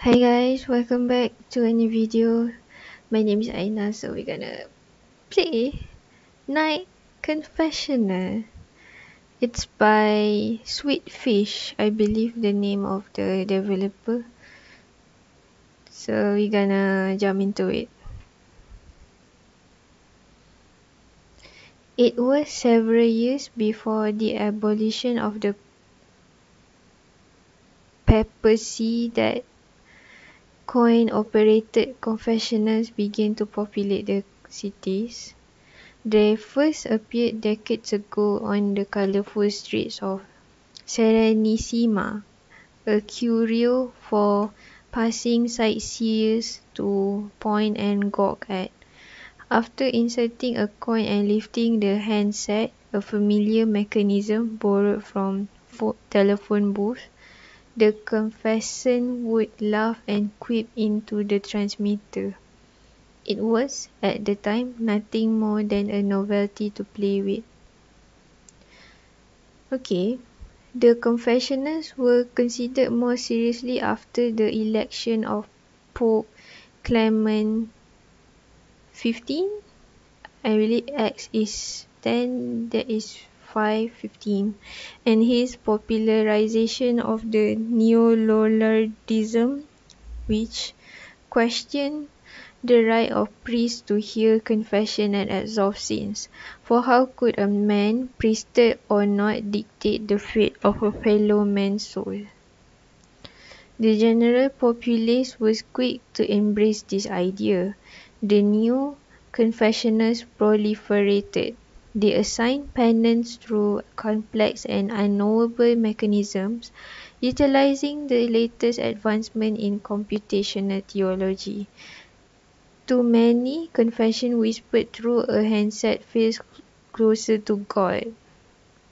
Hi guys, welcome back to a new video. My name is Aina, so we're gonna play Night Confessional. It's by Sweet Fish, I believe the name of the developer. So we're gonna jump into it. It was several years before the abolition of the papacy that coin-operated confessionals began to populate the cities. They first appeared decades ago on the colourful streets of Serenissima, a curio for passing sightseers to point and gawk at. After inserting a coin and lifting the handset, a familiar mechanism borrowed from telephone booths, the confessant would laugh and quip into the transmitter. It was, at the time, nothing more than a novelty to play with. Okay, the confessionals were considered more seriously after the election of Pope Clement 15 I really X is 10 that is 515 and his popularization of the neo-lollardism which questioned the right of priests to hear confession and absolve sins. For how could a man, priested or not, dictate the fate of a fellow man's soul? The general populace was quick to embrace this idea. The new confessionals proliferated. They assign penance through complex and unknowable mechanisms, utilizing the latest advancement in computational theology. To many, confession whispered through a handset feels closer to God.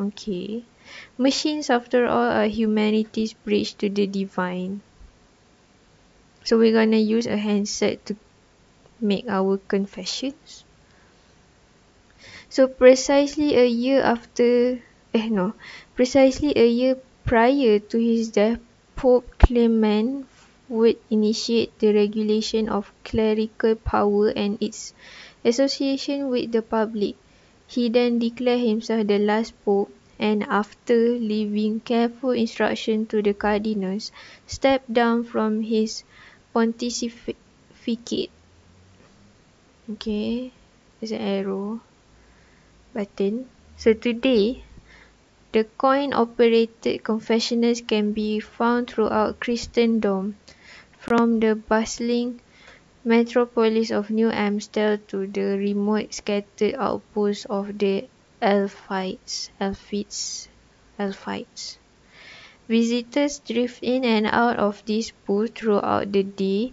Okay. Machines, after all, are humanity's bridge to the divine. So we're gonna use a handset to make our confessions. So precisely a year after, eh no, precisely a year prior to his death, Pope Clement would initiate the regulation of clerical power and its association with the public. He then declared himself the last pope and after leaving careful instruction to the cardinals, stepped down from his pontificate. Okay, there's an arrow button. So today, the coin-operated confessionals can be found throughout Christendom, from the bustling metropolis of New Amstel to the remote scattered outposts of the Elphites, Elphites, Elphites. Visitors drift in and out of this booth throughout the day,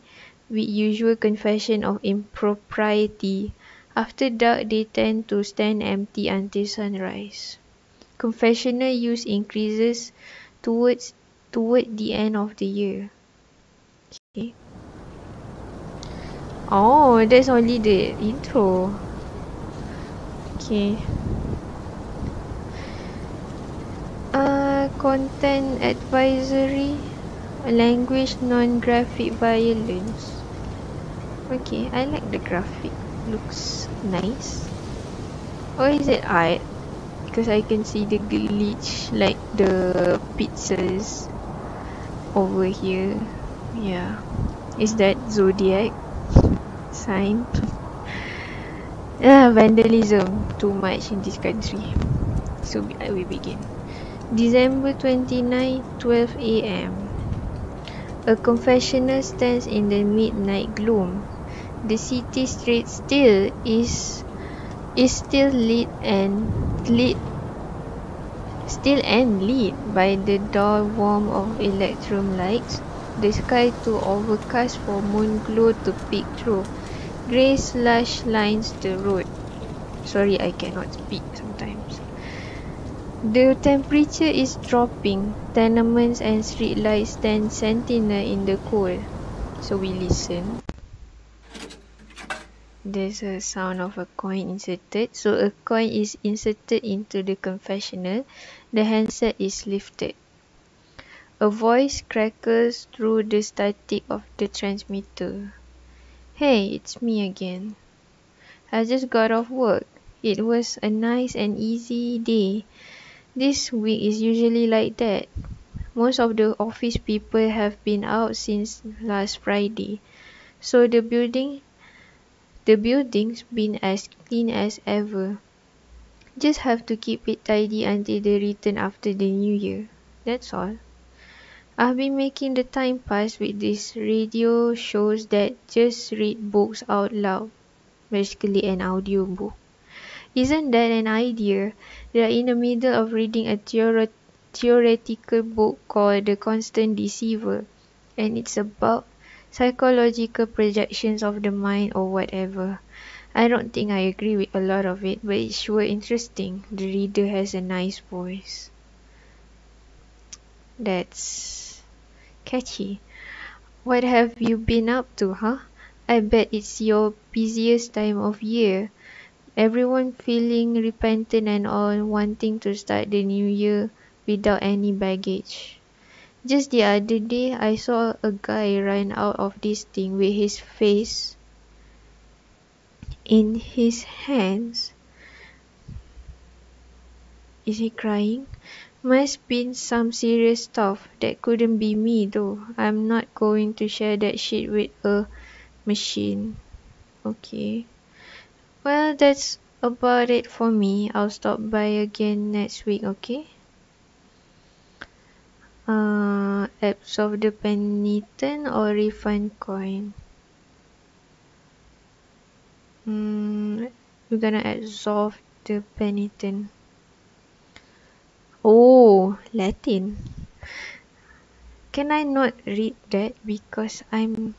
with usual confession of impropriety. After dark, they tend to stand empty until sunrise. Confessional use increases towards toward the end of the year. Okay. Oh, that's only the intro. Okay. Uh, content advisory, language non-graphic violence. Okay, I like the graphic. Looks nice. Or is it art? Because I can see the glitch like the pizzas over here. Yeah. Is that zodiac sign? Yeah, vandalism too much in this country. So we begin. December 29, 12 a.m. A confessional stands in the midnight gloom the city street still is is still lit and lit still and lit by the dull warmth of electrum lights. The sky too overcast for moon glow to peek through. Grey slush lines the road. Sorry i cannot speak sometimes. The temperature is dropping. Tenements and street lights stand sentinel in the cold. So we listen there's a sound of a coin inserted so a coin is inserted into the confessional the handset is lifted A voice crackles through the static of the transmitter. Hey, it's me again. I just got off work. It was a nice and easy day. This week is usually like that. Most of the office people have been out since last Friday. So the building the building's been as clean as ever. Just have to keep it tidy until the return after the new year. That's all. I've been making the time pass with these radio shows that just read books out loud. Basically an audio book. Isn't that an idea? They are in the middle of reading a theori- theoretical book called The Constant Deceiver. And it's about psychological projections of the mind or whatever. I don't think I agree with a lot of it, but it's sure interesting. The reader has a nice voice. That's catchy. What have you been up to, huh? I bet it's your busiest time of year. Everyone feeling repentant and all wanting to start the new year without any baggage. Just the other day, I saw a guy run out of this thing with his face in his hands. Is he crying? Must been some serious stuff. That couldn't be me though. I'm not going to share that shit with a machine. Okay. Well, that's about it for me. I'll stop by again next week, okay? Uh, absorb the penitent or refund coin? Hmm, we're gonna absorb the penitent. Oh, Latin. Can I not read that because I'm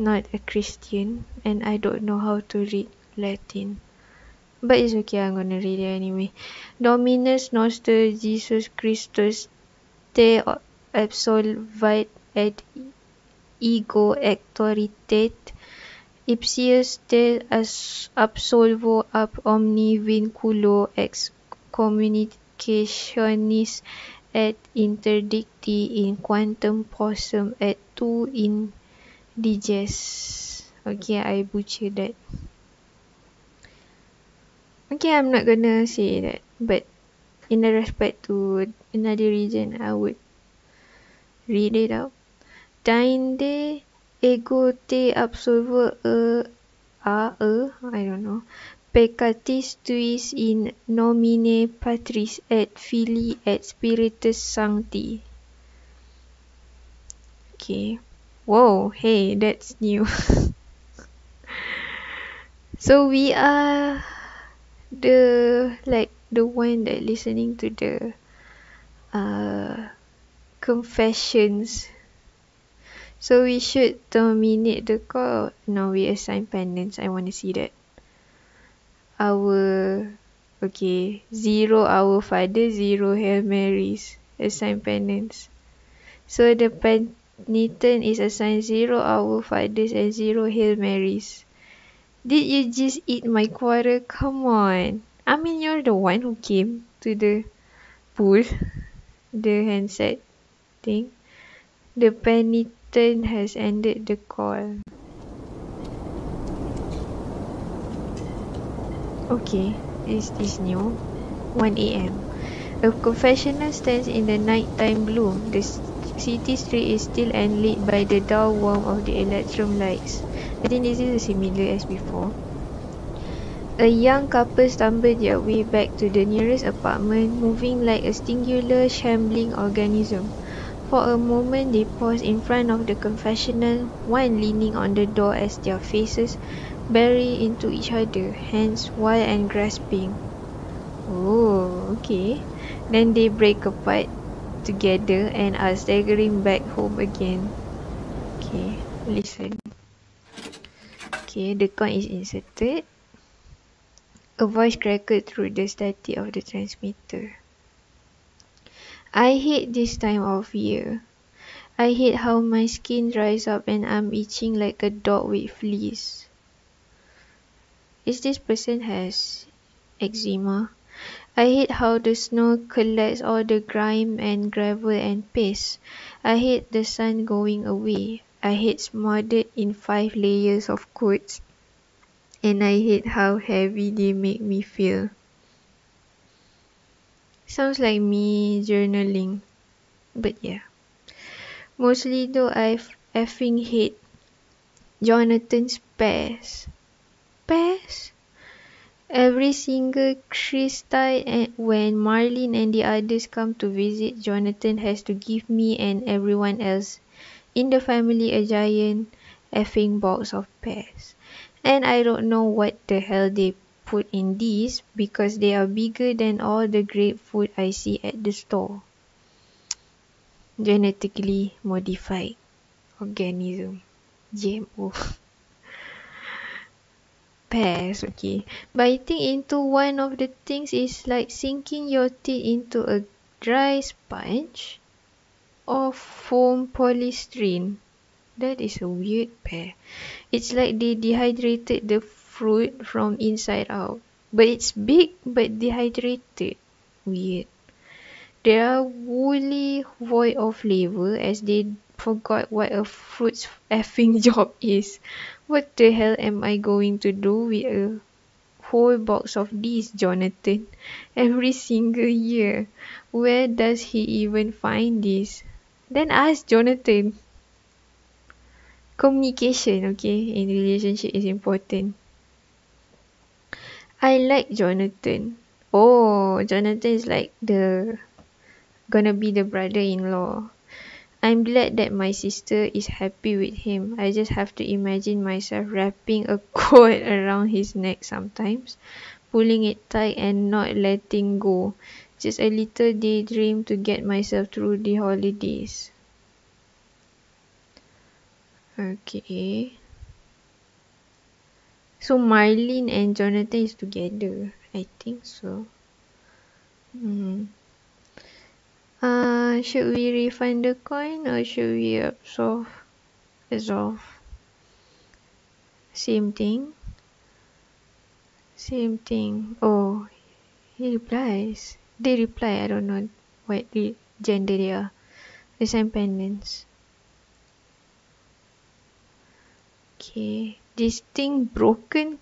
not a Christian and I don't know how to read Latin. But it's okay, I'm gonna read it anyway. Dominus noster Jesus Christus te absolvit et ego ectoritet ipsius te absolvo ab omni vinculo ex communicationis et interdicti in quantum possum et tu indiges. Okay, I butcher that. Okay, I'm not gonna say that, but in respect to another region, I would read it out. Dinde ego te absolvo a, a, a, I don't know, peccatis tuis in nomine Patris et Filii et Spiritus Sancti. Okay. Whoa, hey, that's new. so we are the like the one that listening to the uh confessions. So we should terminate the call. No, we assign penance. I want to see that our okay zero our father zero hail marys assign penance so the penitent is assigned zero our fathers and zero hail marys did you just eat my quarter come on I mean you're the one who came to the pool the handset thing the penitent has ended the call Okay, is this new? 1 a.m. A confessional stands in the nighttime gloom. The city street is still and lit by the dull warmth of the electrum lights. I think this is similar as before. A young couple stumble their way back to the nearest apartment, moving like a singular shambling organism. For a moment, they pause in front of the confessional, one leaning on the door as their faces bury into each other, hands wide and grasping. Oh, okay. Then they break apart together and are staggering back home again. Okay, listen. Okay, the coin is inserted. A voice crackled through the static of the transmitter. I hate this time of year. I hate how my skin dries up and I'm itching like a dog with fleas. Is this person has eczema? I hate how the snow collects all the grime and gravel and piss. I hate the sun going away. I hate smothered in five layers of coats. And I hate how heavy they make me feel. Sounds like me journaling. But yeah. Mostly though I effing hate Jonathan's pears. Pears? Every single Christide and when Marlene and the others come to visit, Jonathan has to give me and everyone else in the family a giant effing box of pears. And I don't know what the hell they put in these because they are bigger than all the grapefruit I see at the store. Genetically modified organism. GMO. Pears, okay. Biting into one of the things is like sinking your teeth into a dry sponge or foam polystyrene. That is a weird pair. It's like they dehydrated the fruit from inside out. But it's big but dehydrated. Weird. They are woolly void of flavour as they forgot what a fruit's effing job is. What the hell am I going to do with a whole box of these, Jonathan? Every single year. Where does he even find this? Then ask Jonathan. Communication, okay, in relationship is important. I like Jonathan. Oh, Jonathan is like the gonna be the brother-in-law. I'm glad that my sister is happy with him. I just have to imagine myself wrapping a cord around his neck sometimes, pulling it tight and not letting go. Just a little daydream to get myself through the holidays. Okay. So Marlene and Jonathan is together. I think so. Hmm. Uh, should we refund the coin or should we absorb? Absorb. Same thing. Same thing. Oh, he replies. They reply. I don't know what the gender they are. The same pendants. Okay. This thing broken.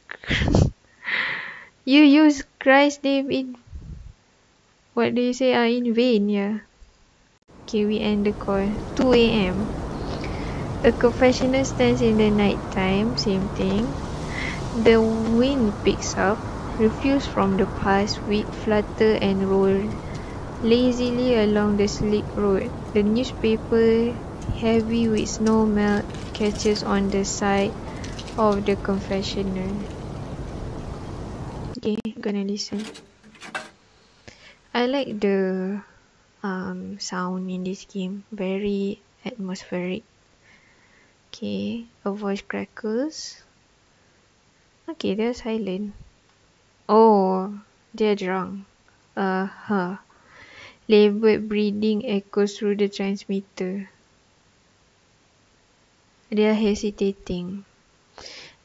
you use Christ's name in what do you say? Uh, in vain, yeah. Okay, we end the call. 2 a.m. A confessional stands in the night time, same thing. The wind picks up, refuse from the past week flutter and roll lazily along the slick road. The newspaper, heavy with snow melt, catches on the side of the confessional. Okay, gonna listen. I like the um, sound in this game very atmospheric okay a voice crackles okay they're silent oh they're drunk uh huh laboured breathing echoes through the transmitter. Are hesitating.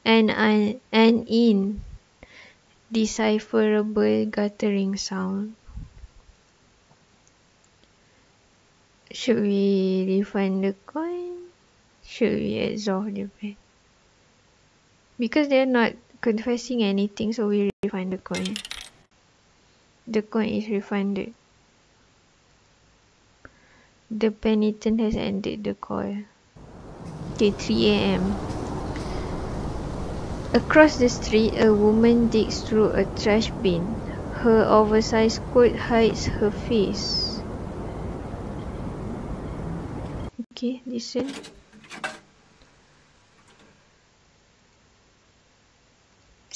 And an, an indecipherable guttering sound. Should we refund the coin? Should we exhaust the ban? Because they're not confessing anything, so we refund the coin. The coin is refunded. The penitent has ended the call. Okay, 3 a.m. Across the street, a woman digs through a trash bin. Her oversized coat hides her face. Okay, listen.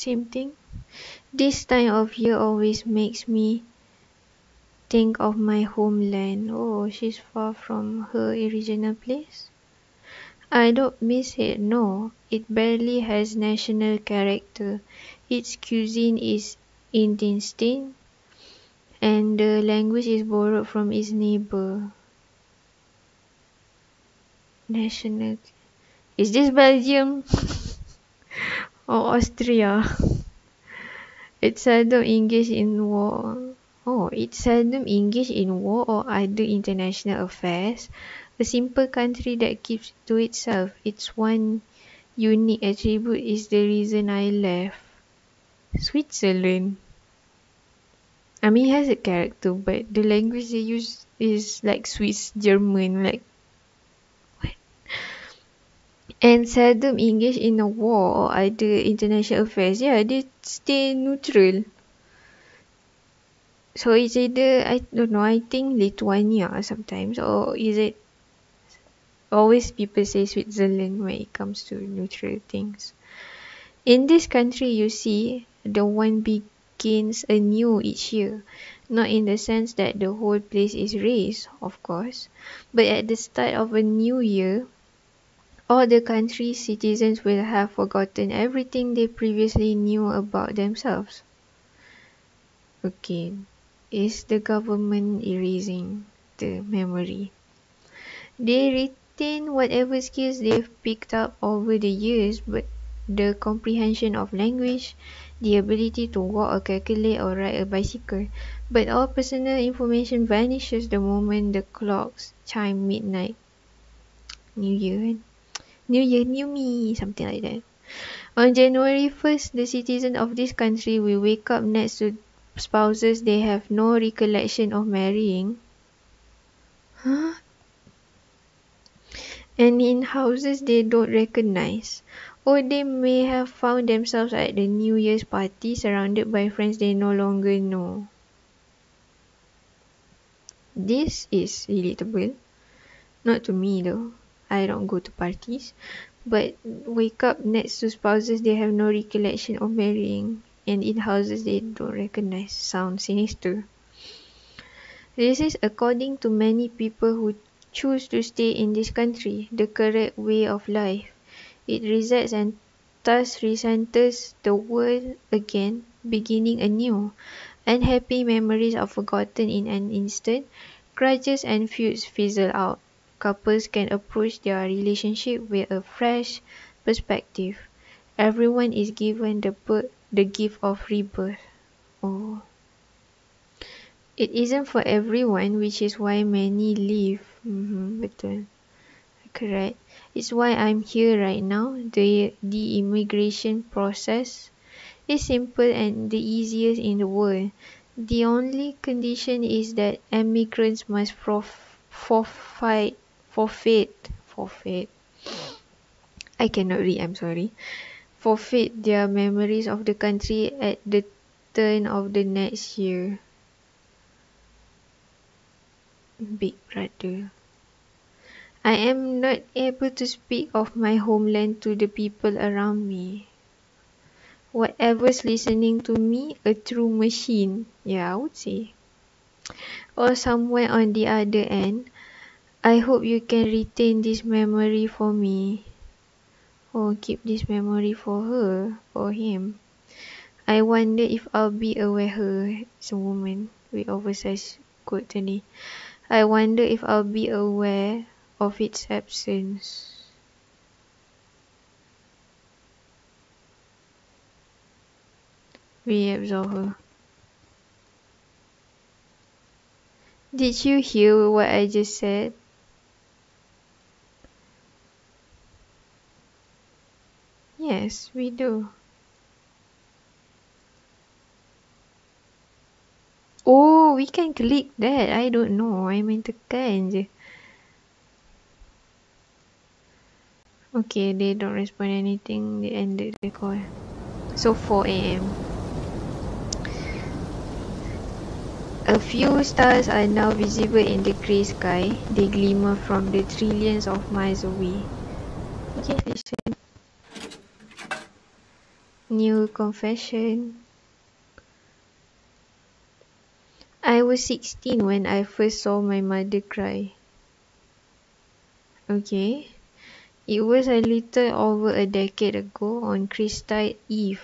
Same thing. This time of year always makes me think of my homeland. Oh, she's far from her original place. I don't miss it, no. It barely has national character. Its cuisine is indistinct and the language is borrowed from its neighbor national is this Belgium or Austria it seldom engage in war Oh, it seldom engage in war or other international affairs. A simple country that keeps to itself. Its one unique attribute is the reason I left. Switzerland. I mean, it has a character, but the language they use is like Swiss German, like? And seldom engage in a war or other international affairs. Yeah, they stay neutral. So it's either I don't know. I think Lithuania sometimes, or is it? Always people say Switzerland when it comes to neutral things. In this country, you see, the one begins anew each year. Not in the sense that the whole place is raised, of course, but at the start of a new year, all the country's citizens will have forgotten everything they previously knew about themselves. Okay, is the government erasing the memory. They retain whatever skills they've picked up over the years, but the comprehension of language, the ability to walk or calculate or ride a bicycle, but all personal information vanishes the moment the clocks chime midnight. New Year, New Year, New Me, something like that. On January 1st, the citizens of this country will wake up next to spouses they have no recollection of marrying. Huh? And in houses they don't recognize. Or they may have found themselves at the New Year's party surrounded by friends they no longer know. This is relatable. Not to me though. I don't go to parties. But wake up next to spouses they have no recollection of marrying and in houses they don't recognize sound sinister. This is according to many people who choose to stay in this country, the correct way of life. It resets and thus recenters the world again, beginning anew. Unhappy memories are forgotten in an instant. Grudges and feuds fizzle out. Couples can approach their relationship with a fresh perspective. Everyone is given the the gift of rebirth. Oh. It isn't for everyone, which is why many leave. Mm-hmm, betul. Correct. It's why I'm here right now. The the immigration process is simple and the easiest in the world. The only condition is that immigrants must prof- forfeit forfeit forfeit. I cannot read. I'm sorry forfeit their memories of the country at the turn of the next year. Big brother. I am not able to speak of my homeland to the people around me. Whatever's listening to me, a true machine, yeah, I would say. Or somewhere on the other end, I hope you can retain this memory for me. Or keep this memory for her or him. I wonder if I'll be aware her is a woman with oversized coat tadi. I wonder if I'll be aware of its absence. Reabsorb her. Did you hear what I just said? Yes, we do. Oh, we can click that. I don't know. I main tekan je. Okay, they don't respond anything. They ended the call. So 4 a.m. A few stars are now visible in the grey sky. They glimmer from the trillions of miles away. Okay, listen. New confession. I was 16 when I first saw my mother cry. Okay. It was a little over a decade ago on Christide Eve.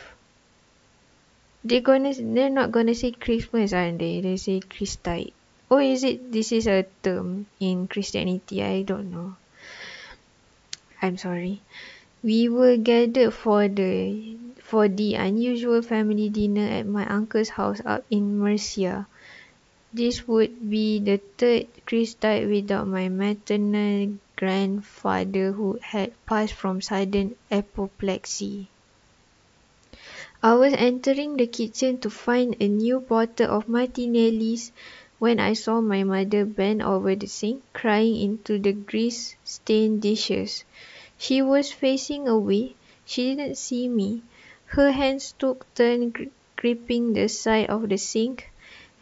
They're gonna they're not gonna say Christmas, aren't they? They say Christide. Or oh, is it this is a term in Christianity? I don't know. I'm sorry. We were gathered for the for the unusual family dinner at my uncle's house up in Mercia. this would be the third Chris died without my maternal grandfather who had passed from sudden apoplexy. I was entering the kitchen to find a new bottle of Martinelli's when I saw my mother bend over the sink, crying into the grease-stained dishes. She was facing away. She didn't see me. Her hands took turn gripping the side of the sink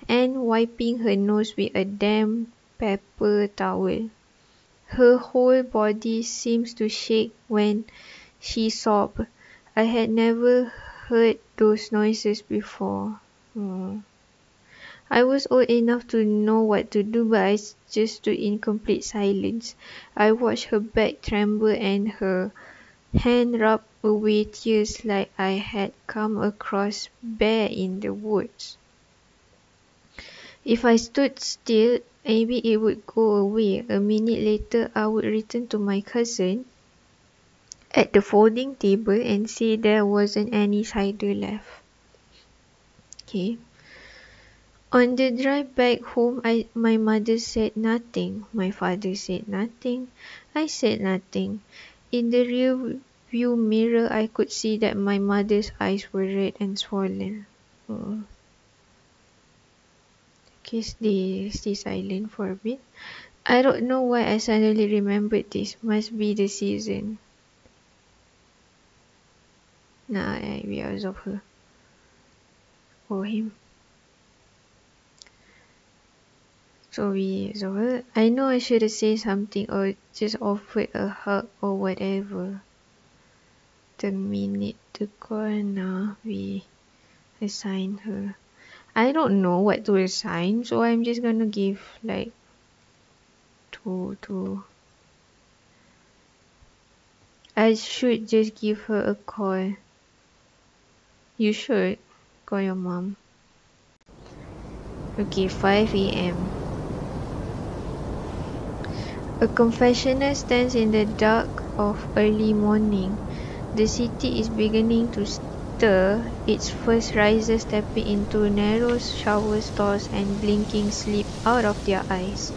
and wiping her nose with a damp paper towel. Her whole body seemed to shake when she sobbed. I had never heard those noises before. Oh. I was old enough to know what to do, but I just stood in complete silence. I watched her back tremble and her hand rub away tears like I had come across bear in the woods. If I stood still, maybe it would go away. A minute later, I would return to my cousin at the folding table and say there wasn't any cider left. Okay. On the drive back home, I, my mother said nothing. My father said nothing. I said nothing. In the rear view mirror, I could see that my mother's eyes were red and swollen. Oh. Okay, stay, stay silent for a bit. I don't know why I suddenly remembered this. Must be the season. Nah, I, we are of her. Or him. So Sorry, Zohar. I know I should have said something or just offered a hug or whatever. The minute to corner we assign her. I don't know what to assign, so I'm just gonna give like two two. I should just give her a call. You should call your mom. Okay, 5 a.m. A confessional stands in the dark of early morning. The city is beginning to stir, its first risers stepping into narrow shower stalls and blinking sleep out of their eyes.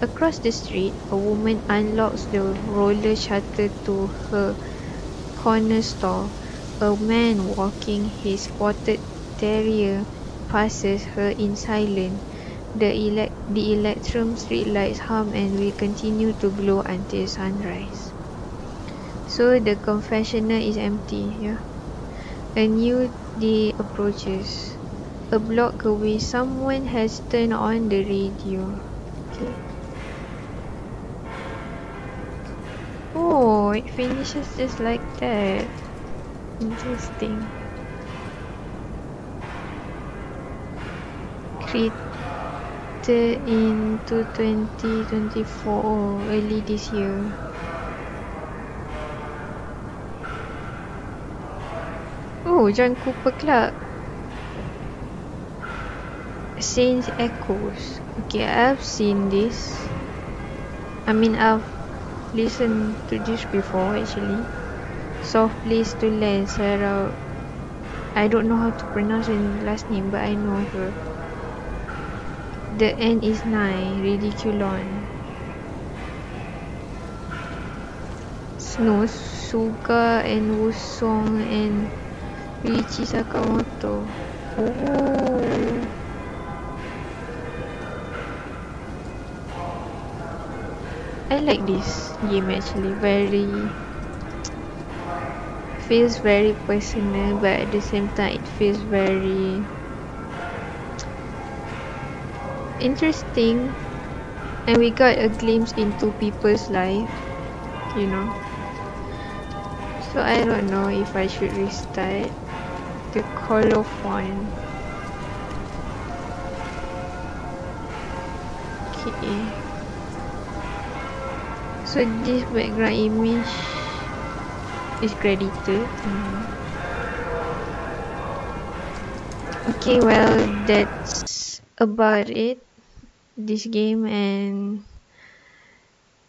Across the street, a woman unlocks the roller shutter to her corner store. A man walking his spotted terrier passes her in silence. The, elect the Electrum streetlights hum and will continue to glow until sunrise. So the confessional is empty, yeah. A new day approaches. A block away, someone has turned on the radio. Okay. Oh, it finishes just like that. Interesting. Create into 2024 early this year oh John Cooper Clarke Saints Echoes. Okay I've seen this. I mean I've listened to this before actually. Soft Place to Land Sarah I don't know how to pronounce her last name but I know her. The end is nigh, ridiculon. Snow, Suga and Wusong and Ryuichi Sakamoto. I like this game actually, very feels very personal but at the same time it feels very interesting. And we got a glimpse into people's life you know. So I don't know if I should restart the colophon okay. So this background image is credited. Mm -hmm. okay well that's about it this game and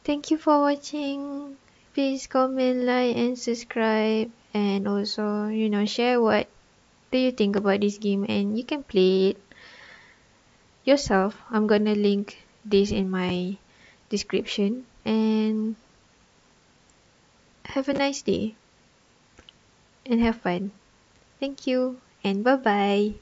thank you for watching. Please comment like and subscribe and also you know share what do you think about this game and you can play it yourself. I'm gonna link this in my description and have a nice day and have fun. Thank you and bye bye.